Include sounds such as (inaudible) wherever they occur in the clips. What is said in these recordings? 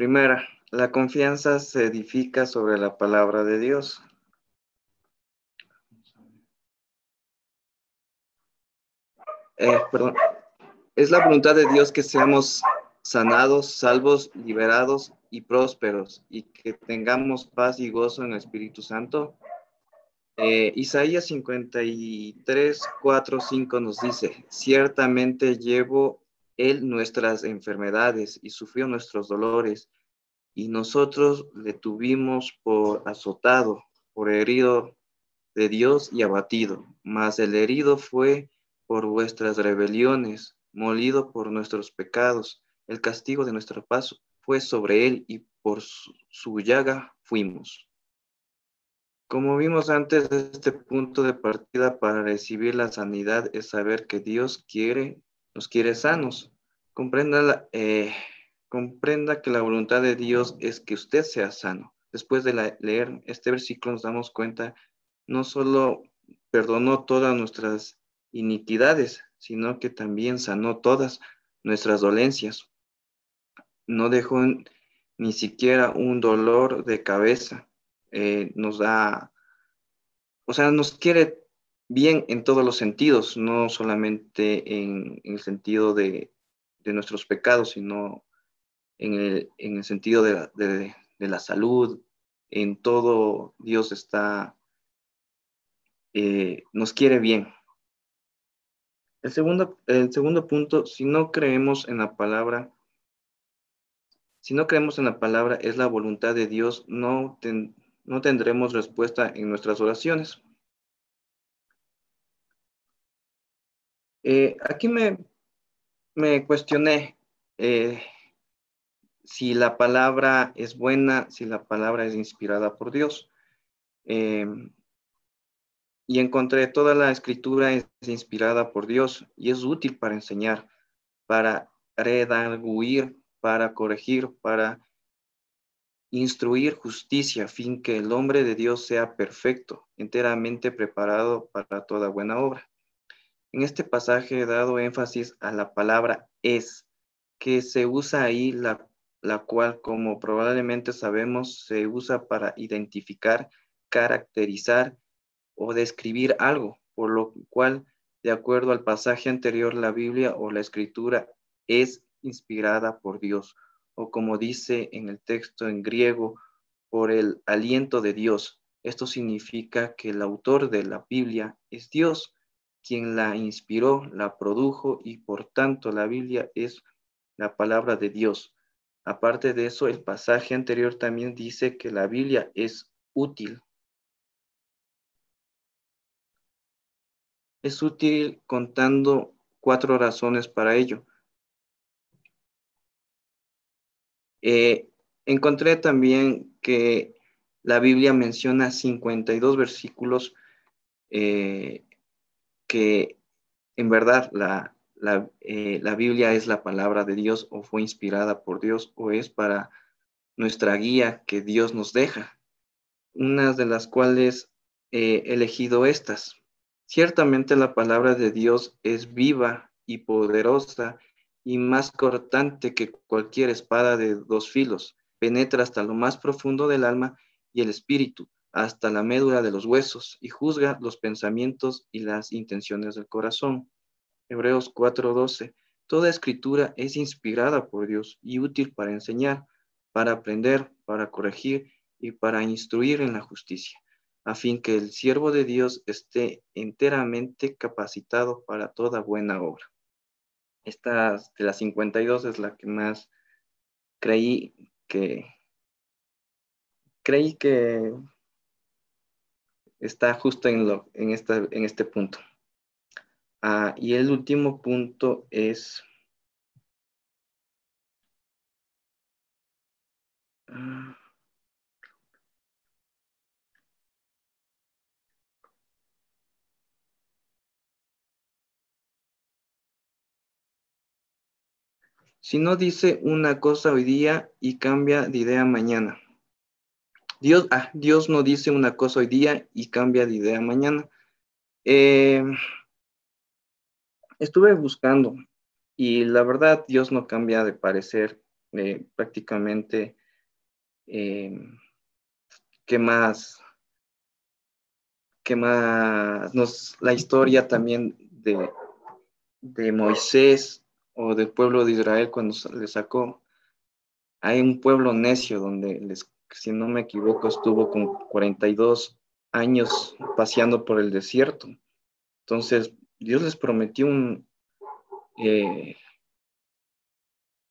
Primera, la confianza se edifica sobre la palabra de Dios. Eh. Es la voluntad de Dios que seamos sanados, salvos, liberados y prósperos y que tengamos paz y gozo en el Espíritu Santo. Eh, Isaías 53, 4, 5 nos dice, ciertamente llevo él nuestras enfermedades y sufrió nuestros dolores y nosotros le tuvimos por azotado, por herido de Dios y abatido, mas el herido fue por vuestras rebeliones, molido por nuestros pecados, el castigo de nuestro paso fue sobre él y por su, llaga fuimos. Como vimos antes, este punto de partida para recibir la sanidad es saber que Dios quiere, nos quiere sanos. Comprenda, eh, comprenda que la voluntad de Dios es que usted sea sano. Después de leer este versículo nos damos cuenta, no solo perdonó todas nuestras iniquidades, sino que también sanó todas nuestras dolencias. No dejó ni siquiera un dolor de cabeza. Eh, nos da, o sea, nos quiere bien en todos los sentidos, no solamente en, el sentido de, nuestros pecados, sino en el, sentido de la, salud, en todo Dios está, eh, nos quiere bien. El segundo, el segundo punto, si no creemos en la palabra, si no creemos en la palabra, es la voluntad de Dios, no, no tendremos respuesta en nuestras oraciones. Eh, aquí me, me cuestioné eh, si la palabra es buena, si la palabra es inspirada por Dios. Eh, y encontré toda la escritura es inspirada por Dios y es útil para enseñar, para redarguir, para corregir, para instruir justicia, fin que el hombre de Dios sea perfecto, enteramente preparado para toda buena obra. En este pasaje he dado énfasis a la palabra es, que se usa ahí, la, la cual, como probablemente sabemos, se usa para identificar, caracterizar o describir algo, por lo cual, de acuerdo al pasaje anterior, la Biblia o la escritura es inspirada por Dios, o como dice en el texto en griego, por el aliento de Dios. Esto significa que el autor de la Biblia es Dios, quien la inspiró, la produjo y por tanto la Biblia es la palabra de Dios. Aparte de eso, el pasaje anterior también dice que la Biblia es útil Es útil contando cuatro razones para ello. Eh, encontré también que la Biblia menciona 52 versículos eh, que en verdad la, eh, la, Biblia es la palabra de Dios o fue inspirada por Dios o es para nuestra guía que Dios nos deja. Unas de las cuales he elegido estas. Ciertamente la palabra de Dios es viva y poderosa y más cortante que cualquier espada de dos filos. Penetra hasta lo más profundo del alma y el espíritu, hasta la médula de los huesos, y juzga los pensamientos y las intenciones del corazón. Hebreos 4:12. Toda escritura es inspirada por Dios y útil para enseñar, para aprender, para corregir y para instruir en la justicia a fin que el siervo de Dios esté enteramente capacitado para toda buena obra. Esta de las 52 es la que más creí que creí que está justo en, lo, en, esta, en este punto. Ah, y el último punto es... Ah, Si no dice una cosa hoy día y cambia de idea mañana. Dios, ah, Dios no dice una cosa hoy día y cambia de idea mañana. Eh, estuve buscando y la verdad Dios no cambia de parecer eh, prácticamente, eh, ¿qué más? ¿Qué más? Nos, la historia también de, de Moisés o del pueblo de Israel cuando le sacó. Hay un pueblo necio donde, les, si no me equivoco, estuvo con 42 años paseando por el desierto. Entonces, Dios les prometió un, eh,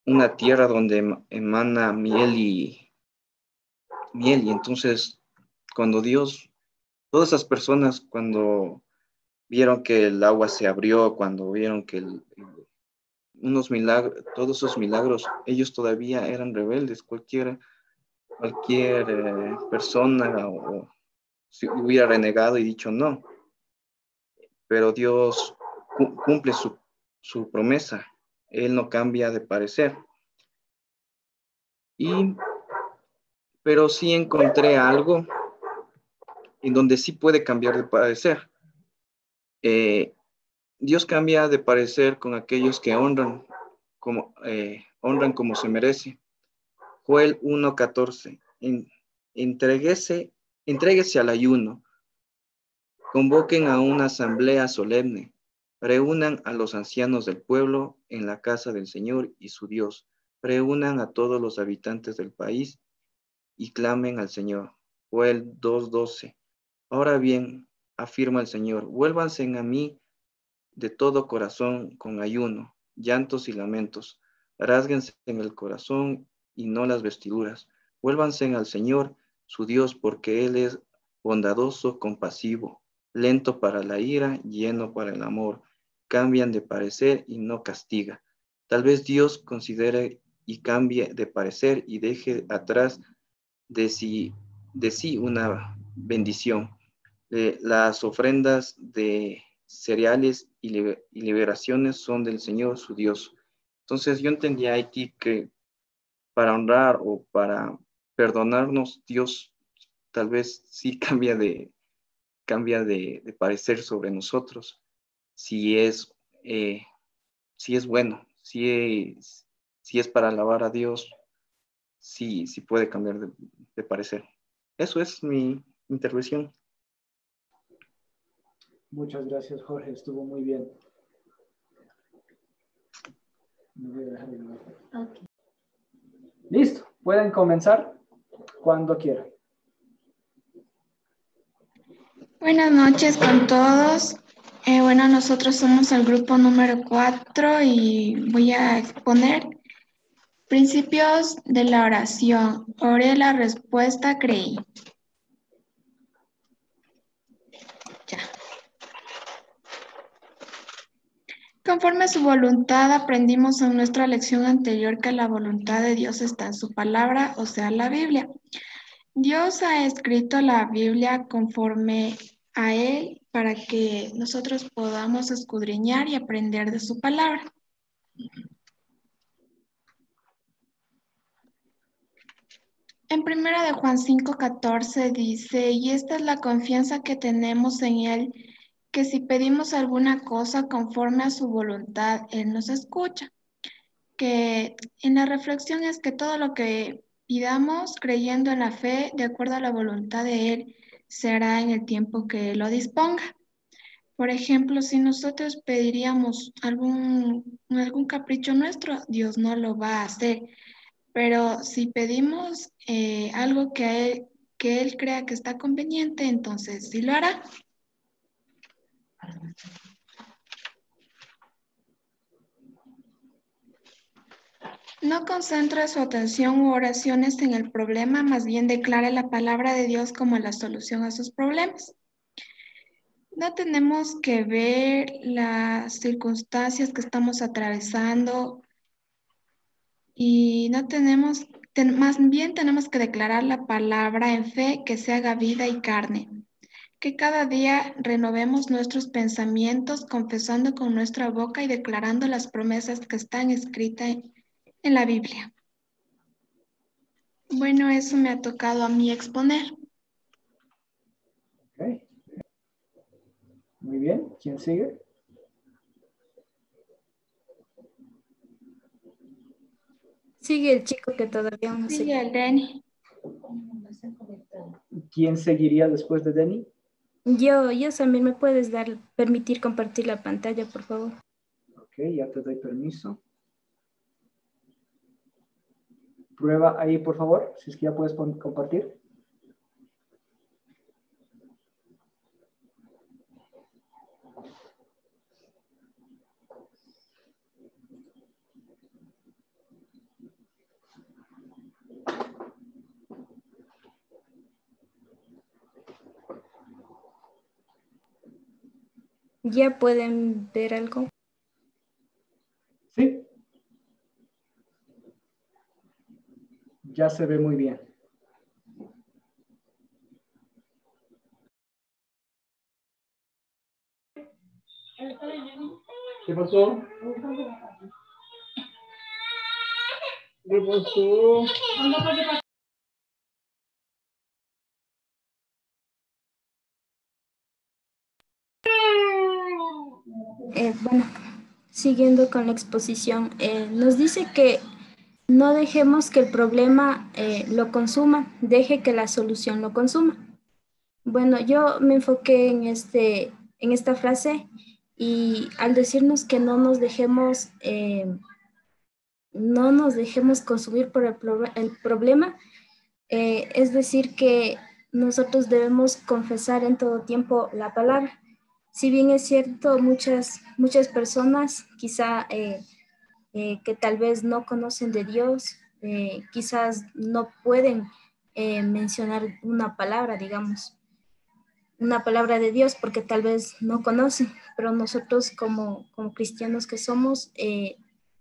una tierra donde emana miel y miel. Y entonces, cuando Dios, todas esas personas, cuando vieron que el agua se abrió, cuando vieron que unos milagros, todos esos milagros, ellos todavía eran rebeldes. Cualquier, cualquier eh, persona o, si hubiera renegado y dicho no. Pero Dios cumple su, su promesa. Él no cambia de parecer. Y, pero sí encontré algo en donde sí puede cambiar de parecer. Eh, Dios cambia de parecer con aquellos que honran como, eh, honran como se merece. Joel 1.14. Entréguese, entréguese al ayuno. Convoquen a una asamblea solemne Reúnan a los ancianos del pueblo en la casa del Señor y su Dios. Reúnan a todos los habitantes del país y clamen al Señor. Joel 2.12. Ahora bien, afirma el Señor, vuélvanse a mí de todo corazón con ayuno, llantos y lamentos. Rásguense en el corazón y no las vestiduras. Vuélvanse al Señor, su Dios, porque Él es bondadoso, compasivo, lento para la ira, lleno para el amor cambian de parecer y no castiga. Tal vez Dios considere y cambie de parecer y deje atrás de sí, de sí una bendición. Eh, las ofrendas de cereales y, liberaciones son del Señor su Dios. Entonces yo entendía aquí que para honrar o para perdonarnos, Dios tal vez sí (laughs) cambia de, cambia de, de parecer sobre nosotros si es, eh, si es bueno, si es, si es para alabar a Dios, si, si puede cambiar de, parecer. Eso es mi intervención. Muchas gracias, Jorge. Estuvo muy bien. Listo. Pueden comenzar cuando quieran. Buenas noches con todos. Eh, bueno, nosotros somos el grupo número 4 y voy a exponer principios de la oración. Oré la respuesta, creí. Conforme a su voluntad, aprendimos en nuestra lección anterior que la voluntad de Dios está en su palabra, o sea, la Biblia. Dios ha escrito la Biblia conforme a Él para que nosotros podamos escudriñar y aprender de su palabra. En primera de Juan 5:14 dice, y esta es la confianza que tenemos en Él, que si pedimos alguna cosa conforme a su voluntad, Él nos escucha. Que en la reflexión es que todo lo que pidamos creyendo en la fe, de acuerdo a la voluntad de Él, será en el tiempo que lo disponga. Por ejemplo, si nosotros pediríamos algún, algún capricho nuestro, Dios no lo va a hacer. Pero si pedimos eh, algo que él, que él crea que está conveniente, entonces sí lo hará. No concentre su atención u oraciones en el problema, más bien declare la palabra de Dios como la solución a sus problemas. No tenemos que ver las circunstancias que estamos atravesando y no tenemos, más bien tenemos que declarar la palabra en fe que se haga vida y carne. Que cada día renovemos nuestros pensamientos confesando con nuestra boca y declarando las promesas que están escritas en la Biblia. Bueno, eso me ha tocado a mí exponer. Muy bien. ¿Quién sigue? Sigue el chico que todavía no Sigue el Denny. ¿Quién seguiría después de Denny? Yo, yo también me puedes dar, permitir compartir la pantalla, por favor. Ok, ya te doy permiso. Prueba ahí, por favor, si es que ya puedes compartir. ¿Ya pueden ver algo? Sí. Ya se ve muy bien. ¿Qué pasó? ¿Qué pasó? Eh, bueno, siguiendo con la exposición, eh, nos dice que no dejemos que el problema eh, lo consuma, deje que la solución lo consuma. Bueno, yo me enfoqué en, este, en esta frase y al decirnos que no nos dejemos, no nos dejemos consumir por el, el problema, es decir, que nosotros debemos confesar en todo tiempo la palabra si bien es cierto, muchas, muchas personas quizá eh, eh, que tal vez no conocen de Dios, eh, quizás no pueden mencionar una palabra, digamos, una palabra de Dios porque tal vez no conocen, pero nosotros como, como cristianos que somos,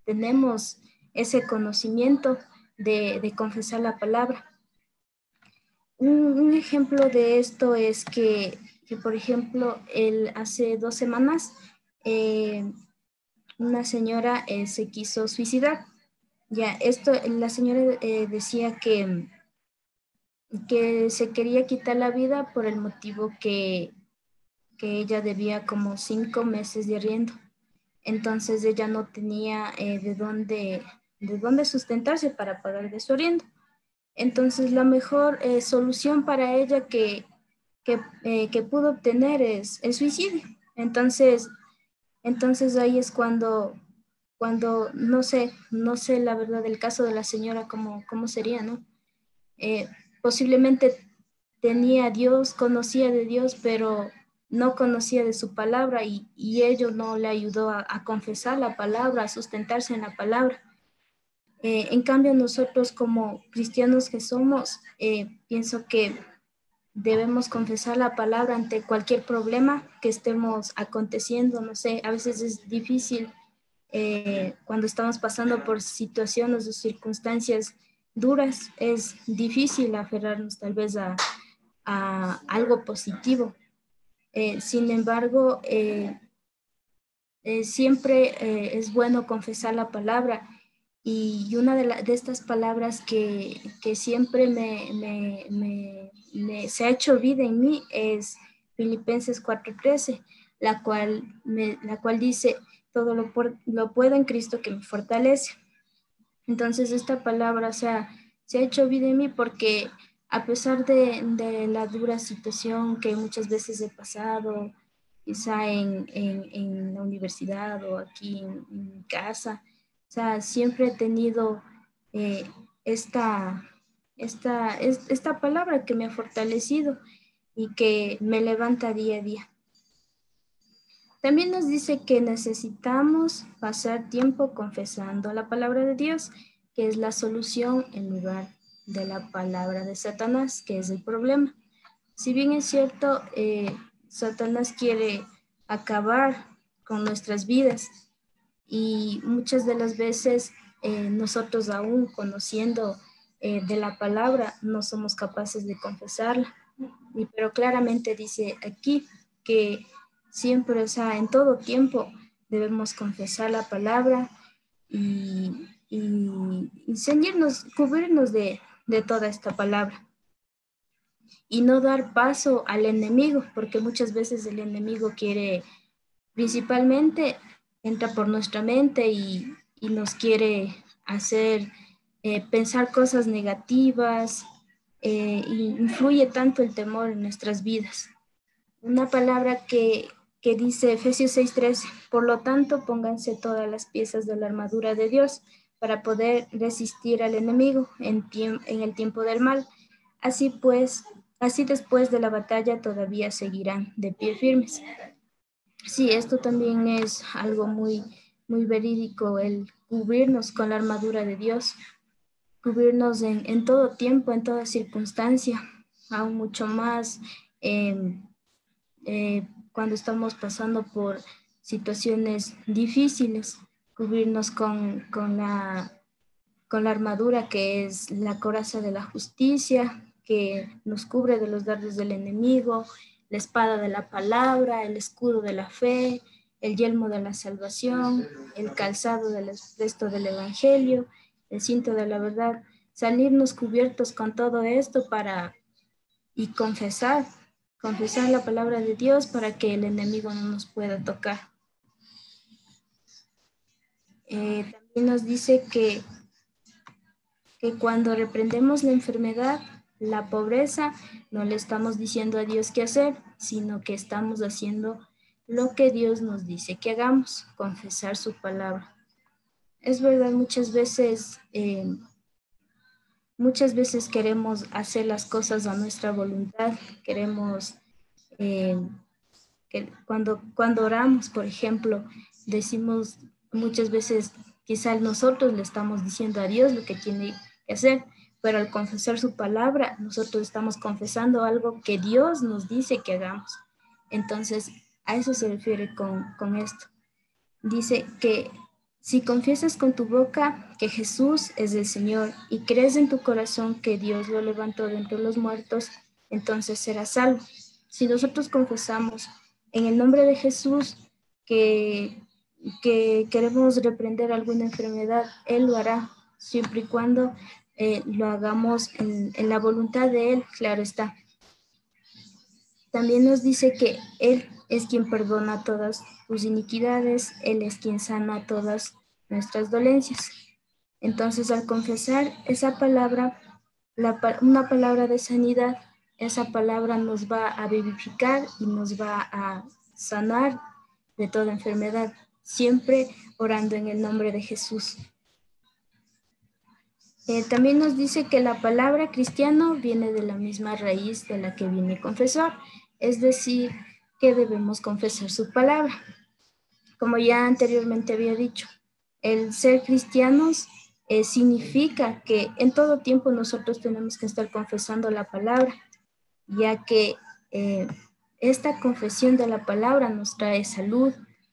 tenemos ese conocimiento de, de, confesar la palabra. un ejemplo de esto es que que por ejemplo, el, hace dos semanas eh, una señora eh, se quiso suicidar. Ya, esto, la señora eh, decía que, que se quería quitar la vida por el motivo que, que ella debía como cinco meses de arriendo. Entonces ella no tenía de, dónde, de dónde sustentarse para pagar de su. Entonces la mejor solución para ella que, eh, que, pudo obtener es el suicidio. Entonces, entonces ahí es cuando, cuando no sé, no sé la verdad del caso de la señora cómo, cómo sería, ¿no? Eh, posiblemente tenía Dios, conocía de Dios, pero no conocía de su palabra y, y ello no le ayudó a, confesar la palabra, a sustentarse en la palabra. Eh, en cambio, nosotros como cristianos que somos, pienso que debemos confesar la palabra ante cualquier problema que estemos aconteciendo. No sé, a veces es difícil eh, cuando estamos pasando por situaciones o circunstancias duras, es difícil aferrarnos tal vez a, algo positivo. Eh, sin embargo, eh, siempre es bueno confesar la palabra y una de, de estas palabras que, que siempre me, me, me, se ha hecho vida en mí es Filipenses 4:13, la cual, la cual dice, todo lo, lo puedo en Cristo que me fortalece. Entonces esta palabra se ha hecho vida en mí porque a pesar de, de, la dura situación que muchas veces he pasado, quizá en, en, en la universidad o aquí en, en casa, o sea, siempre he tenido eh, esta, esta, esta palabra que me ha fortalecido y que me levanta día a día. También nos dice que necesitamos pasar tiempo confesando la palabra de Dios, que es la solución en lugar de la palabra de Satanás, que es el problema. Si bien es cierto, eh, Satanás quiere acabar con nuestras vidas, y muchas de las veces eh, nosotros aún conociendo eh, de la palabra no somos capaces de confesarla. Y, pero claramente dice aquí que siempre, o sea, en todo tiempo debemos confesar la palabra y, y, cubrirnos de, de toda esta palabra. Y no dar paso al enemigo, porque muchas veces el enemigo quiere principalmente entra por nuestra mente y, nos quiere hacer eh, pensar cosas negativas, eh, influye tanto el temor en nuestras vidas. Una palabra que, que dice Efesios 6:13, por lo tanto pónganse todas las piezas de la armadura de Dios para poder resistir al enemigo en, en el tiempo del mal. Así pues, así después de la batalla todavía seguirán de pie firmes. Sí, esto también es algo muy, muy verídico, el cubrirnos con la armadura de Dios, cubrirnos en, todo tiempo, en toda circunstancia, aún mucho más em, eh, cuando estamos pasando por situaciones difíciles, cubrirnos con, con, la, con la armadura que es la coraza de la justicia, que nos cubre de los dardos del enemigo, la espada de la palabra, el escudo de la fe, el yelmo de la salvación, el calzado del resto del evangelio, el cinto de la verdad, salirnos cubiertos con todo esto para y confesar, confesar la palabra de Dios para que el enemigo no nos pueda tocar. Eh, también nos dice que, que cuando reprendemos la enfermedad, la pobreza, no le estamos diciendo a Dios qué hacer, sino que estamos haciendo lo que Dios nos dice que hagamos, confesar su palabra. Es verdad, muchas veces, eh, muchas veces queremos hacer las cosas a nuestra voluntad, queremos, eh, que cuando, cuando oramos, por ejemplo, decimos muchas veces, quizá nosotros le estamos diciendo a Dios lo que tiene que hacer, pero al confesar su palabra, nosotros estamos confesando algo que Dios nos dice que hagamos. Entonces, a eso se refiere con, con esto. Dice que si confiesas con tu boca que Jesús es el Señor y crees en tu corazón que Dios lo levantó de entre los muertos, entonces serás salvo. Si nosotros confesamos en el nombre de Jesús que, que queremos reprender alguna enfermedad, Él lo hará, siempre y cuando eh, lo hagamos en, la voluntad de Él, claro está. También nos dice que Él es quien perdona todas tus iniquidades, Él es quien sana todas nuestras dolencias. Entonces, al confesar esa palabra, una palabra de sanidad, esa palabra nos va a vivificar y nos va a sanar de toda enfermedad, siempre orando en el nombre de Jesús. Eh, también nos dice que la palabra cristiano viene de la misma raíz de la que viene confesor, es decir, que debemos confesar su palabra. Como ya anteriormente había dicho, el ser cristianos eh, significa que en todo tiempo nosotros tenemos que estar confesando la palabra, ya que eh, esta confesión de la palabra nos trae salud,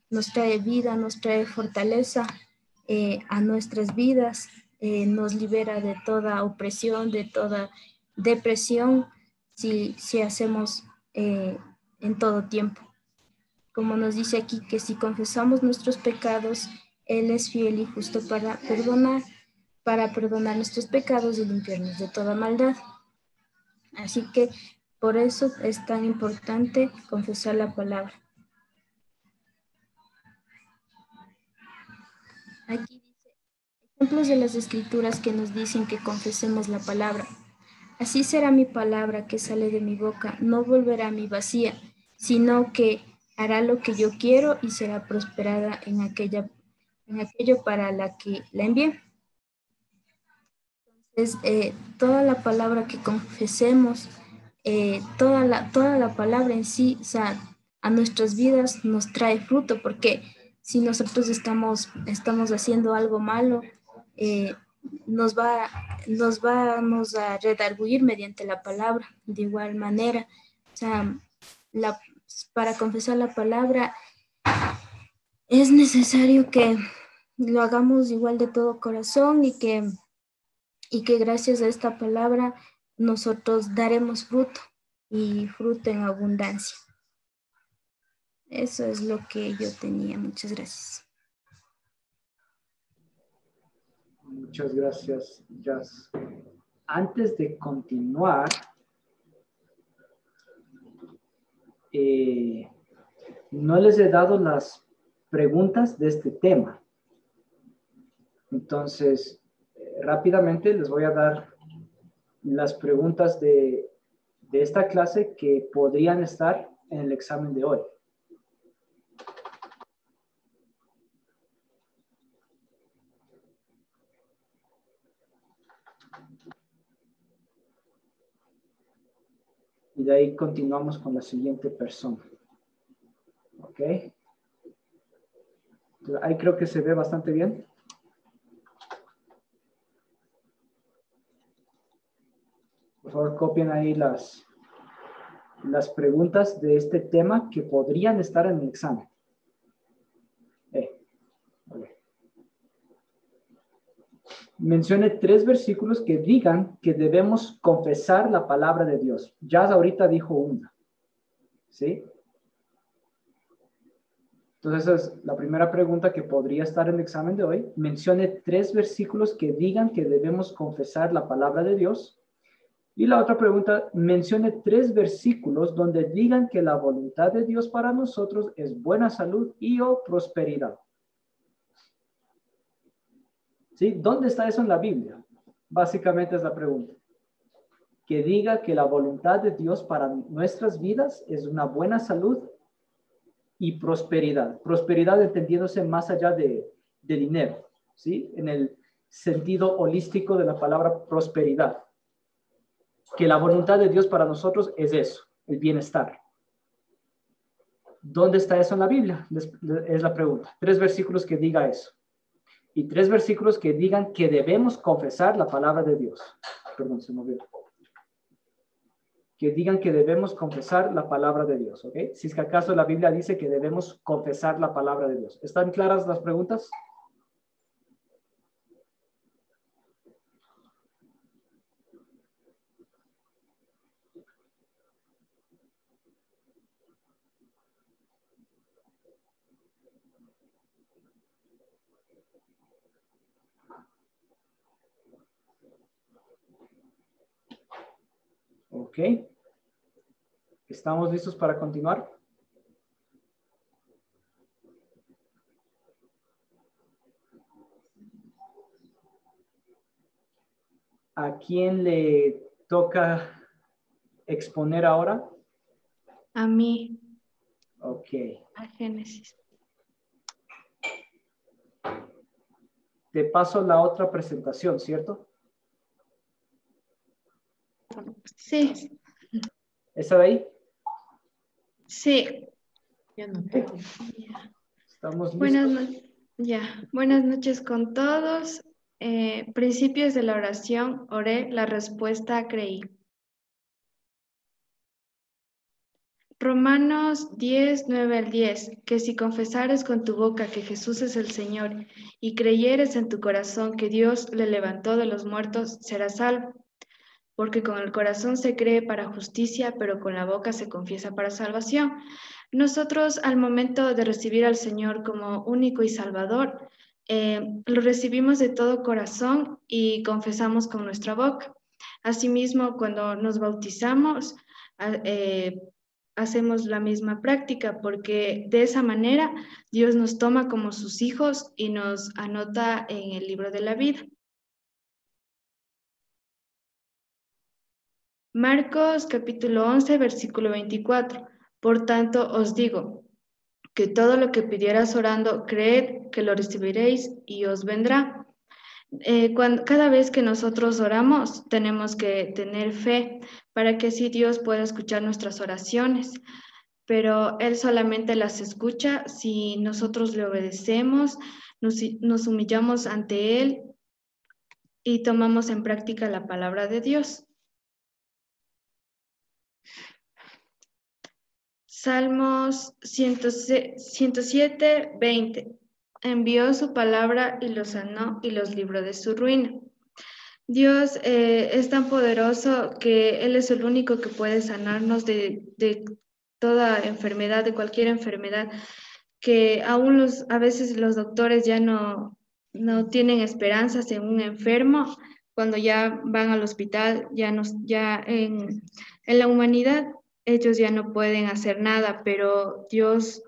nos trae vida, nos trae fortaleza a nuestras vidas, eh, nos libera de toda opresión, de toda depresión, si, si hacemos eh, en todo tiempo. Como nos dice aquí, que si confesamos nuestros pecados, Él es fiel y justo para perdonar, para perdonar nuestros pecados y limpiarnos de toda maldad. Así que por eso es tan importante confesar la palabra. Ejemplos de las escrituras que nos dicen que confesemos la palabra. Así será mi palabra que sale de mi boca, no volverá a mi vacía, sino que hará lo que yo quiero y será prosperada en, aquella, en aquello para la que la envié. Entonces, eh, toda la palabra que confesemos, eh, toda, la, toda la palabra en sí, o sea, a nuestras vidas nos trae fruto, porque si nosotros estamos, estamos haciendo algo malo, eh, nos, va, nos vamos a redarguir mediante la palabra. De igual manera, o sea, la, para confesar la palabra es necesario que lo hagamos igual de todo corazón y que, y que gracias a esta palabra nosotros daremos fruto y fruto en abundancia. Eso es lo que yo tenía. Muchas gracias. Muchas gracias, Jazz. Antes de continuar, eh, no les he dado las preguntas de este tema. Entonces, rápidamente les voy a dar las preguntas de, de esta clase que podrían estar en el examen de hoy. Y de ahí continuamos con la siguiente persona. ¿Ok? Ahí creo que se ve bastante bien. Por favor, copien ahí las, las preguntas de este tema que podrían estar en el examen. Eh, Mencione tres versículos que digan que debemos confesar la palabra de Dios. Ya ahorita dijo una. ¿Sí? Entonces, esa es la primera pregunta que podría estar en el examen de hoy. Mencione tres versículos que digan que debemos confesar la palabra de Dios. Y la otra pregunta, mencione tres versículos donde digan que la voluntad de Dios para nosotros es buena salud y o prosperidad. ¿Dónde está eso en la Biblia? Básicamente es la pregunta. Que diga que la voluntad de Dios para nuestras vidas es una buena salud y prosperidad. Prosperidad entendiéndose más allá de, de dinero, ¿sí? En el sentido holístico de la palabra prosperidad. Que la voluntad de Dios para nosotros es eso, el bienestar. ¿Dónde está eso en la Biblia? Es la pregunta. Tres versículos que diga eso. Y tres versículos que digan que debemos confesar la palabra de Dios. Perdón, se movió que digan que debemos confesar la palabra de Dios, ¿ok? Si es que acaso la Biblia dice que debemos confesar la palabra de Dios. ¿Están claras las preguntas? Ok. ¿Estamos listos para continuar? ¿A quién le toca exponer ahora? A mí. Ok. A Génesis. Te paso la otra presentación, ¿cierto? Sí. ¿Esa de ahí? Sí. Estamos listos. Buenas noches. Ya. Buenas noches con todos. Eh, principios de la oración. Oré, la respuesta creí. Romanos 10, 9 al 10, que si confesares con tu boca que Jesús es el Señor y creyeres en tu corazón que Dios le levantó de los muertos, serás salvo porque con el corazón se cree para justicia, pero con la boca se confiesa para salvación. Nosotros al momento de recibir al Señor como único y salvador, eh, lo recibimos de todo corazón y confesamos con nuestra boca. Asimismo, cuando nos bautizamos, eh, hacemos la misma práctica porque de esa manera Dios nos toma como sus hijos y nos anota en el libro de la vida. Marcos capítulo 11, versículo 24. Por tanto os digo que todo lo que pidieras orando, creed que lo recibiréis y os vendrá. Eh, cada vez que nosotros oramos, tenemos que tener fe para que así Dios pueda escuchar nuestras oraciones. Pero Él solamente las escucha si nosotros le obedecemos, nos, nos humillamos ante Él y tomamos en práctica la palabra de Dios. Salmos 107, 20. Envió su palabra y los sanó y los libró de su ruina. Dios eh, es tan poderoso que Él es el único que puede sanarnos de, de, toda enfermedad, de cualquier enfermedad, que aún los, a veces los doctores ya no, no tienen esperanzas en un enfermo, cuando ya van al hospital, ya, nos, ya en, en la humanidad ellos ya no pueden hacer nada, pero Dios,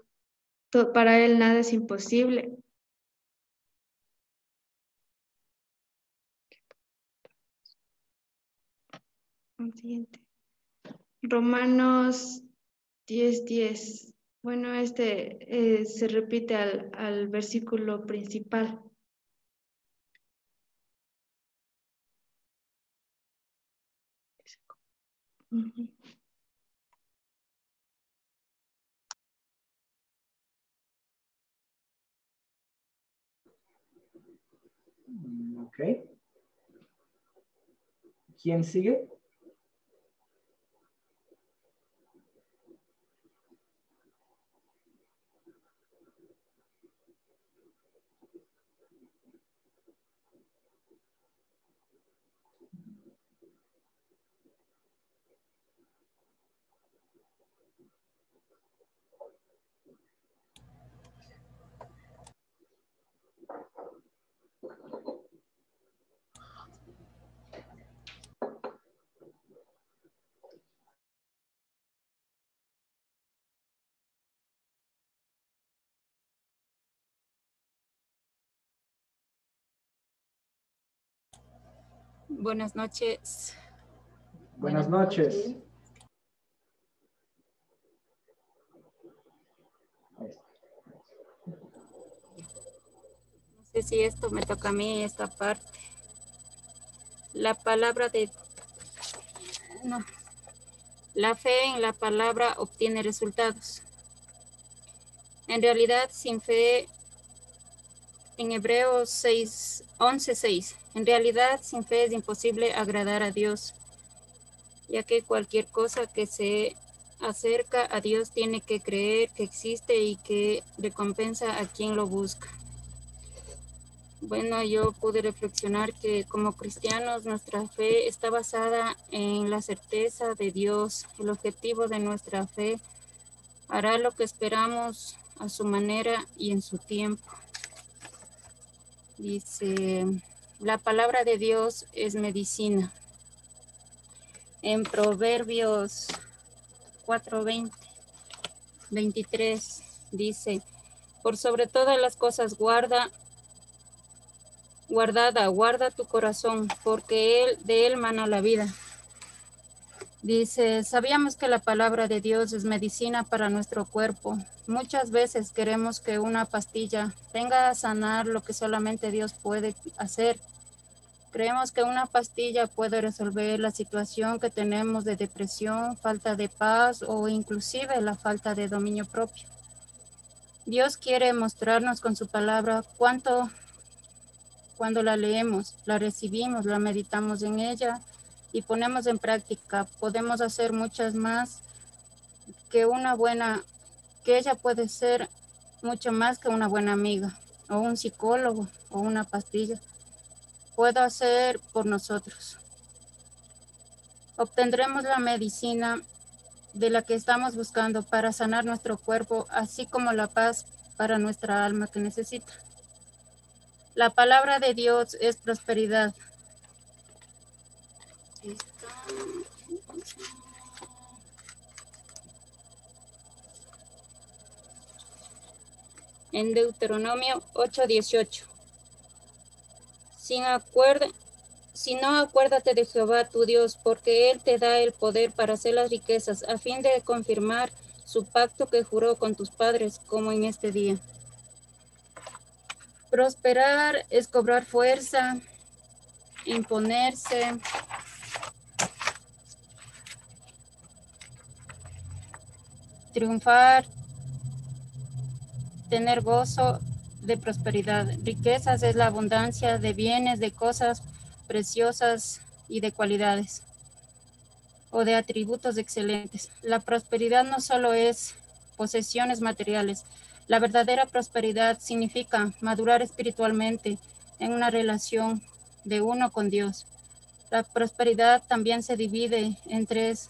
para Él nada es imposible. Siguiente. Romanos 10, 10. Bueno, este eh, se repite al, al versículo principal. Ok. ¿Quién sigue? Buenas noches. Buenas noches. No sé si esto me toca a mí, esta parte. La palabra de... No. La fe en la palabra obtiene resultados. En realidad, sin fe, en Hebreos 6, 11, 6, en realidad, sin fe es imposible agradar a Dios, ya que cualquier cosa que se acerca a Dios tiene que creer que existe y que recompensa a quien lo busca. Bueno, yo pude reflexionar que como cristianos nuestra fe está basada en la certeza de Dios. El objetivo de nuestra fe hará lo que esperamos a su manera y en su tiempo. Dice, la palabra de Dios es medicina. En Proverbios 4:20, 23 dice, por sobre todas las cosas guarda, guardada, guarda tu corazón, porque él, de él mana la vida. Dice, sabíamos que la palabra de Dios es medicina para nuestro cuerpo. Muchas veces queremos que una pastilla venga a sanar lo que solamente Dios puede hacer. Creemos que una pastilla puede resolver la situación que tenemos de depresión, falta de paz o inclusive la falta de dominio propio. Dios quiere mostrarnos con su palabra cuánto cuando la leemos, la recibimos, la meditamos en ella y ponemos en práctica, podemos hacer muchas más que una buena, que ella puede ser mucho más que una buena amiga o un psicólogo o una pastilla. Puedo hacer por nosotros. Obtendremos la medicina de la que estamos buscando para sanar nuestro cuerpo, así como la paz para nuestra alma que necesita. La palabra de Dios es prosperidad, en Deuteronomio 8:18. Sin acuerdo, si no acuérdate de Jehová tu Dios, porque Él te da el poder para hacer las riquezas, a fin de confirmar su pacto que juró con tus padres, como en este día. Prosperar es cobrar fuerza, imponerse, triunfar, tener gozo de prosperidad. Riquezas es la abundancia de bienes, de cosas preciosas y de cualidades o de atributos excelentes. La prosperidad no solo es posesiones materiales. La verdadera prosperidad significa madurar espiritualmente en una relación de uno con Dios. La prosperidad también se divide en tres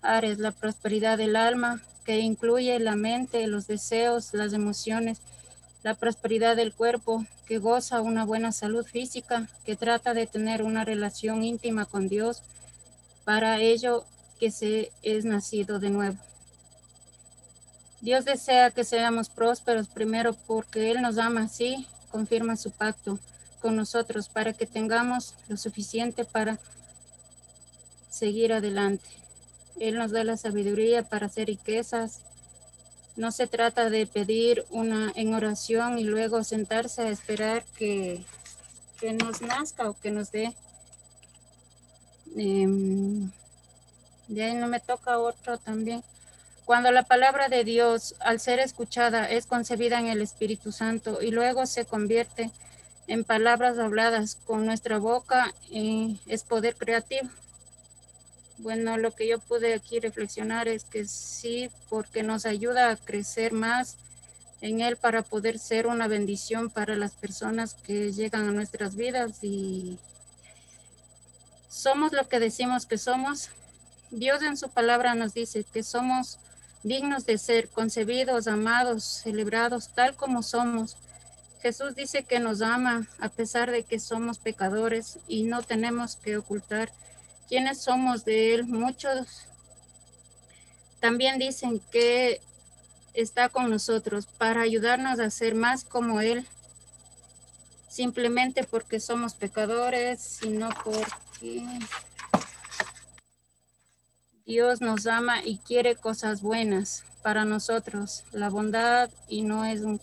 áreas. La prosperidad del alma, que incluye la mente, los deseos, las emociones, la prosperidad del cuerpo, que goza una buena salud física, que trata de tener una relación íntima con Dios, para ello que se es nacido de nuevo. Dios desea que seamos prósperos primero porque Él nos ama así, confirma su pacto con nosotros para que tengamos lo suficiente para seguir adelante. Él nos da la sabiduría para hacer riquezas. No se trata de pedir una en oración y luego sentarse a esperar que, que nos nazca o que nos dé. Em, de ahí no me toca otro también. Cuando la palabra de Dios, al ser escuchada, es concebida en el Espíritu Santo y luego se convierte en palabras habladas con nuestra boca, eh, es poder creativo. Bueno, lo que yo pude aquí reflexionar es que sí, porque nos ayuda a crecer más en Él para poder ser una bendición para las personas que llegan a nuestras vidas y somos lo que decimos que somos. Dios en su palabra nos dice que somos dignos de ser concebidos, amados, celebrados tal como somos. Jesús dice que nos ama a pesar de que somos pecadores y no tenemos que ocultar quiénes somos de Él. Muchos también dicen que está con nosotros para ayudarnos a ser más como Él, simplemente porque somos pecadores, sino porque Dios nos ama y quiere cosas buenas para nosotros. La bondad y no es un,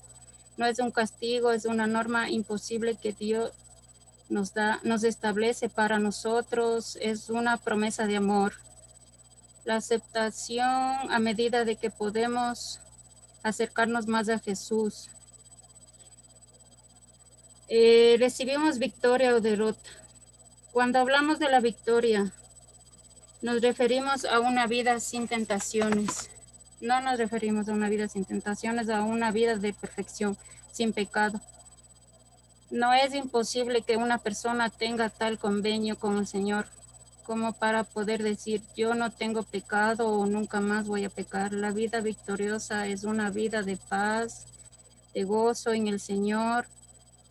no es un castigo, es una norma imposible que Dios nos da, nos establece para nosotros, es una promesa de amor. La aceptación a medida de que podemos acercarnos más a Jesús. Eh, recibimos victoria o derrota. Cuando hablamos de la victoria, nos referimos a una vida sin tentaciones. No nos referimos a una vida sin tentaciones, a una vida de perfección, sin pecado. No es imposible que una persona tenga tal convenio con el Señor como para poder decir, yo no tengo pecado o nunca más voy a pecar. La vida victoriosa es una vida de paz, de gozo en el Señor,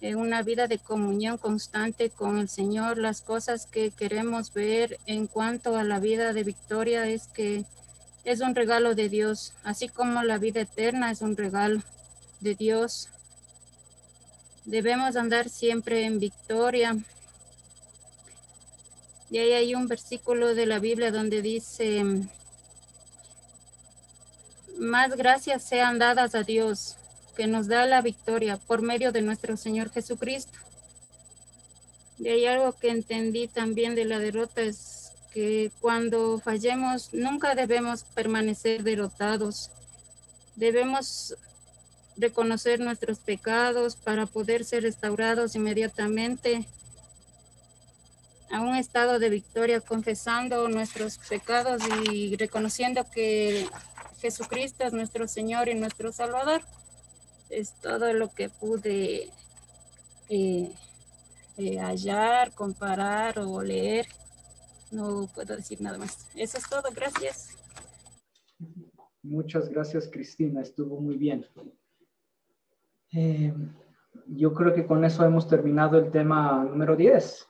en una vida de comunión constante con el Señor. Las cosas que queremos ver en cuanto a la vida de victoria es que es un regalo de Dios, así como la vida eterna es un regalo de Dios. Debemos andar siempre en victoria. Y ahí hay un versículo de la Biblia donde dice, más gracias sean dadas a Dios que nos da la victoria por medio de nuestro Señor Jesucristo. De ahí algo que entendí también de la derrota es que cuando fallemos nunca debemos permanecer derrotados. Debemos reconocer nuestros pecados para poder ser restaurados inmediatamente a un estado de victoria, confesando nuestros pecados y reconociendo que Jesucristo es nuestro Señor y nuestro Salvador es todo lo que pude eh, eh, hallar, comparar o leer. No puedo decir nada más. Eso es todo. Gracias. Muchas gracias, Cristina. Estuvo muy bien. Eh, yo creo que con eso hemos terminado el tema número 10.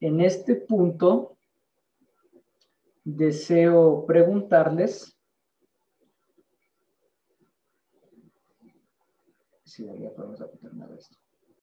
En este punto, deseo preguntarles si ya podemos terminar esto.